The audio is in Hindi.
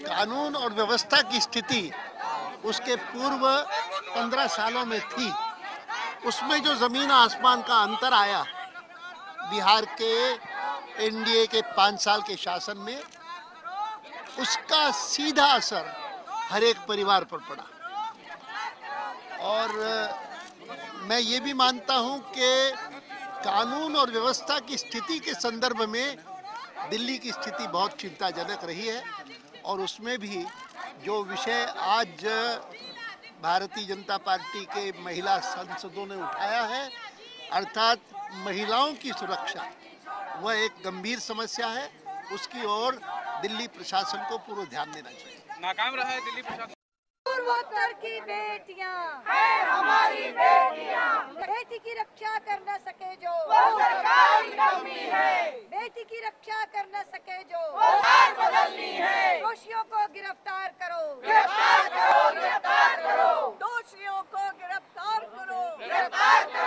कानून और व्यवस्था की स्थिति उसके पूर्व पंद्रह सालों में थी। उसमें जो ज़मीन आसमान का अंतर आया, बिहार के एनडीए के पाँच साल के शासन में, उसका सीधा असर हर एक परिवार पर पड़ा। और मैं ये भी मानता हूँ कि कानून और व्यवस्था की स्थिति के संदर्भ में दिल्ली की स्थिति बहुत चिंताजनक रही है। और उसमें भी जो विषय आज भारतीय जनता पार्टी के महिला सांसदों ने उठाया है अर्थात महिलाओं की सुरक्षा वह एक गंभीर समस्या है। उसकी ओर दिल्ली प्रशासन को पूरा ध्यान देना चाहिए। नाकाम रहा है दिल्ली प्रशासन। पूर्वोत्तर की बेटियाँ है हमारी बेटियाँ। बेटी की रक्षा कर न सके जो। गिरफ्तार